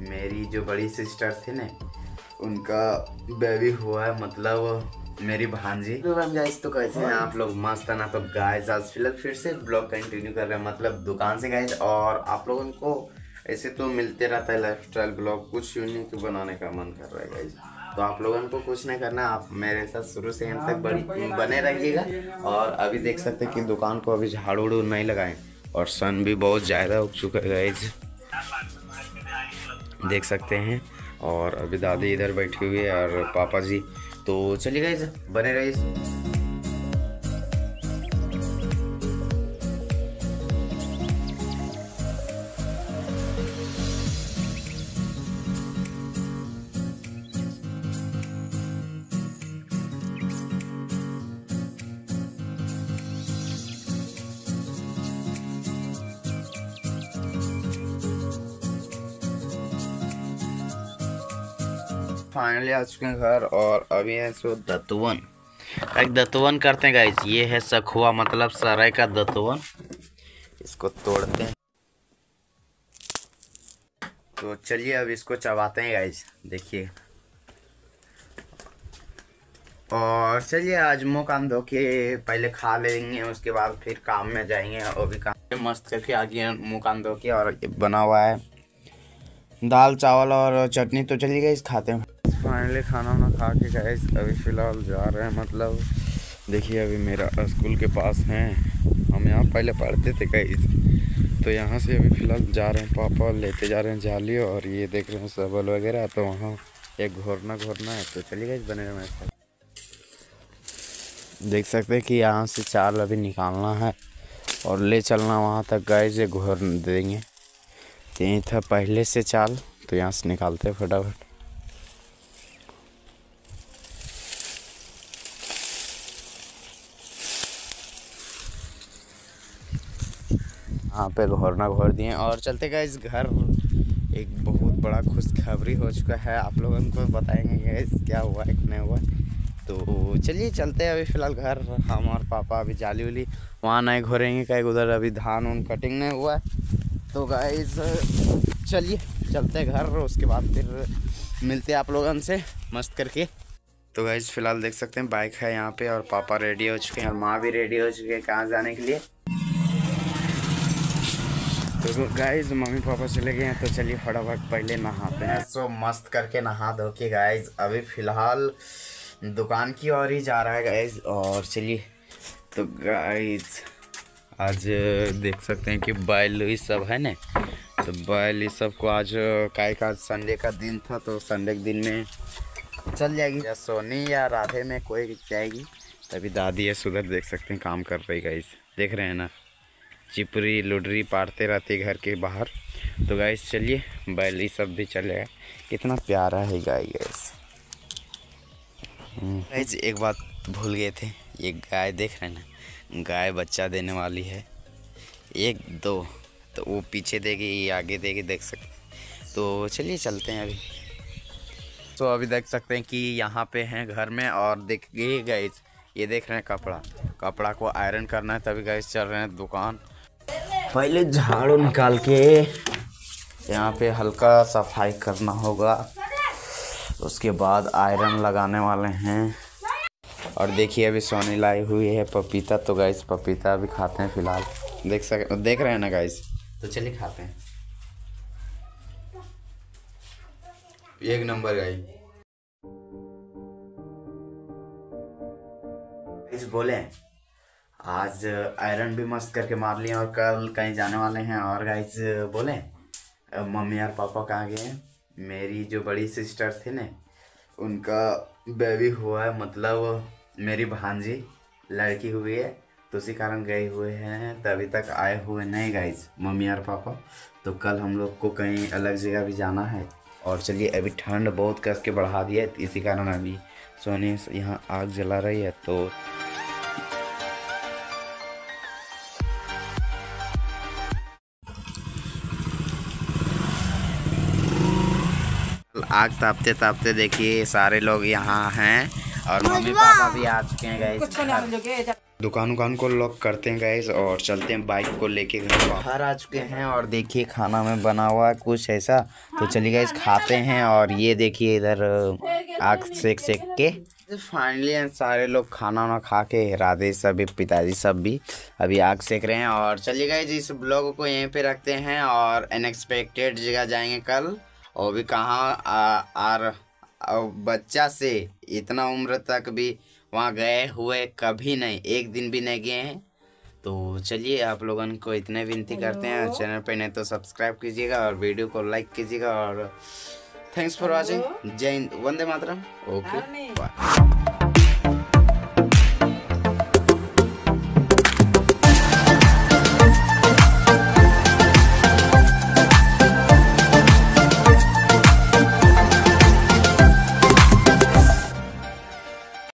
मेरी जो बड़ी सिस्टर थी ना, उनका बेबी हुआ है मतलब मेरी भांजी। तो मैम गाइस तो कैसे हैं आप लोग? मस्त है ना? तो गाइस आज फ़िलहाल फिर से ब्लॉग कंटिन्यू कर रहे हैं मतलब दुकान से गाइस और आप लोगों को ऐसे तो मिलते रहता है लाइफ स्टाइल ब्लॉग कुछ यूनिक बनाने का मन कर रहा है गाइस तो आप लोगों को कुछ नहीं करना, आप मेरे साथ शुरू से एंड तक बड़ी बने रहिएगा, और अभी देख सकते हैं कि दुकान को अभी झाड़ू उड़ू नहीं लगाए, और सन भी बहुत ज़्यादा उग चुका है गाइस देख सकते हैं। और अभी दादी इधर बैठी हुई है और पापा जी। तो चलिए गाइज़ बने रहिए। फाइनली आ चुके हैं घर और अभी है सो दतवन एक दतवन करते हैं गाइस ये है सखुआ मतलब सराय का दतवन इसको तोड़ते हैं। तो चलिए अब इसको चबाते हैं गाइस देखिए। और चलिए, आज मुँह काम धो के पहले खा लेंगे, उसके बाद फिर काम में जाएँगे, और भी काम। मस्त करके आ आगे मुँह काम धो के, और बना हुआ है। दाल, चावल और चटनी तो चलिए गई खाते हैं फाइनली खाना वाना खा के गए अभी फ़िलहाल जा रहे हैं मतलब देखिए अभी मेरा स्कूल के पास है। हम यहाँ पहले पढ़ते थे कहीं तो यहाँ से अभी फ़िलहाल जा रहे हैं पापा, लेते जा रहे हैं जाली और ये देख रहे हैं सबल वगैरह तो वहाँ एक घोरना घोरना है। तो चलिए गए बने मेरे साथ देख सकते हैं कि यहाँ से चाल अभी निकालना है और ले चलना वहाँ तक गए से घोर देंगे। यही था पहले से चाल तो यहाँ से निकालते हैं फटाफट। यहाँ पे घोरना घोर दिए और चलते गए इस घर। एक बहुत बड़ा खुशखबरी हो चुका है। आप लोगों को बताएँगे क्या हुआ है नहीं हुआ। तो चलिए चलते हैं अभी फ़िलहाल घर। हम और पापा अभी जाली उली, वहाँ नहीं घोरेंगे। कहीं उधर अभी धान उन कटिंग नहीं हुआ है। तो गाइस चलिए चलते घर। उसके बाद फिर मिलते हैं आप लोगों से मस्त करके। तो गाइज़ फ़िलहाल देख सकते हैं बाइक है यहाँ पे और पापा रेडी हो चुके हैं और माँ भी रेडी हो चुके हैं कहाँ जाने के लिए। तो गाइज़ मम्मी पापा चले गए हैं तो चलिए फटाफट पहले नहाते हैं। सो मस्त करके नहा धो के गाइज़ अभी फ़िलहाल दुकान की ओर ही जा रहा है गाइज़ और चलिए तो गाइज़ आज देख सकते हैं कि बैल ये सब है ना? तो बैल ये सबको आज काय का संडे का दिन था तो संडे के दिन में चल जाएगी। या सोनी या राधे में कोई जाएगी, तभी दादी है सुधर देख सकते हैं, काम कर रही गाइज़ देख रहे हैं ना? चिपरी लुडरी पारते रहते घर के बाहर। तो गाइस चलिए, बैल सब भी चलेगा कितना प्यारा है गाय गैस गाइस एक बात भूल गए थे, ये गाय देख रहे हैं ना? गाय बच्चा देने वाली है। एक, दो तो वो पीछे देगी, ये आगे देगी, देख सकते तो चलिए, चलते हैं अभी। तो अभी देख सकते हैं कि यहाँ पे हैं घर में और देख देखिए गाइस ये देख रहे हैं कपड़ा। कपड़ा को आयरन करना है, तभी गाइस चल रहे हैं दुकान। पहले झाड़ू निकाल के यहाँ पे हल्का सफ़ाई करना होगा। उसके बाद आयरन लगाने वाले हैं। और देखिए, अभी सोनी लाई हुई है पपीता। तो गाइस पपीता अभी खाते हैं फ़िलहाल। देख सक, देख रहे हैं ना गाइस तो चलिए खाते हैं। एक नंबर गाई इस बोले आज आयरन भी मस्त करके मार लिए और कल कहीं जाने वाले हैं। और गाइज़ बोले मम्मी और पापा कहाँ गए हैं? मेरी जो बड़ी सिस्टर थी ना, उनका बेबी हुआ है मतलब मेरी भांजी लड़की हुई है तो उसी कारण गए हुए हैं, तभी तक आए हुए नहीं गाइज़ मम्मी और पापा। तो कल हम लोग को कहीं अलग जगह भी जाना है। और चलिए, अभी ठंड बहुत कस के बढ़ा दिया है, इसी कारण अभी सोनी यहाँ आग जला रही है तो आग तापते तापते देखिए सारे लोग यहाँ हैं और मम्मी पापा भी आ चुके हैं गए दुकान उकान को लॉक करते हैं गैस और चलते हैं बाइक को लेके घर बाहर आ चुके हैं और देखिए खाना में बना हुआ है कुछ ऐसा। तो चलिए गैस खाते हैं और ये देखिए इधर आग सेक सेक के। फाइनली सारे लोग खाना वाना खा के राधे सभी पिताजी सब भी अभी आग सेक रहे हैं। और चलिए गए इस ब्लॉग को यहीं पे रखते हैं और अनएक्सपेक्टेड जगह जाएँगे कल। और भी कहाँ और बच्चा से इतना उम्र तक भी वहाँ गए हुए कभी नहीं एक दिन भी नहीं गए हैं। तो चलिए आप लोगों को इतने विनती करते हैं चैनल पर नहीं तो सब्सक्राइब कीजिएगा और वीडियो को लाइक कीजिएगा और थैंक्स फॉर वॉचिंग जय हिंद वंदे मातरम। Okay bye